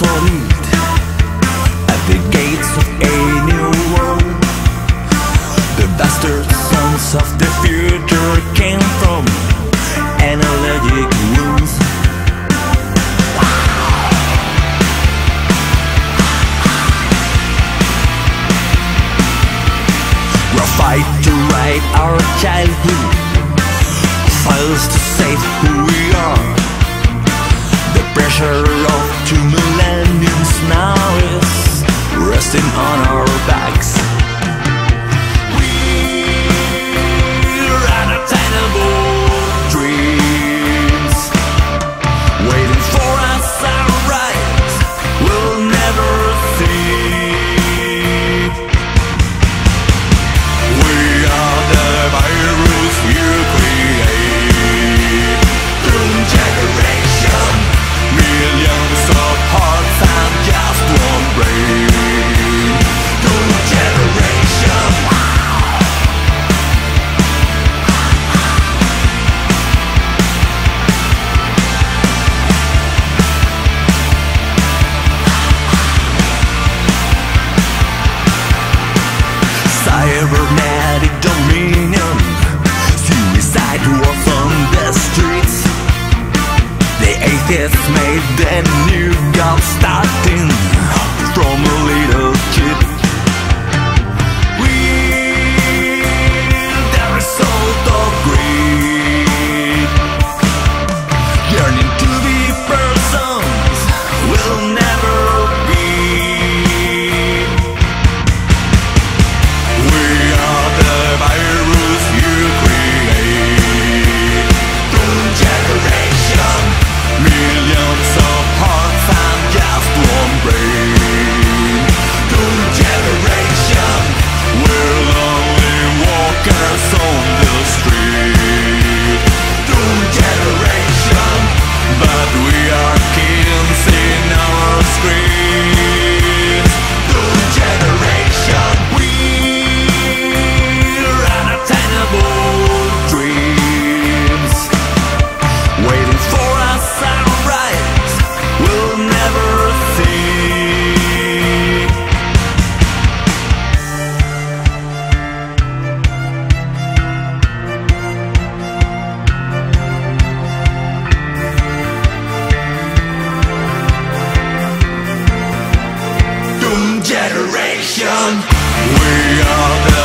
solid at the gates of a new world. The bastard sons of the future came from analytic wounds. We'll fight to right our childhood, files to save who we are. The pressure of Cybernetic dominion. Suicide was on the streets. The atheists made the new god starting. From a little all the